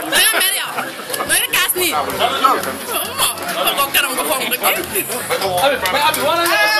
danga mer yow danga kaas nii. Ah,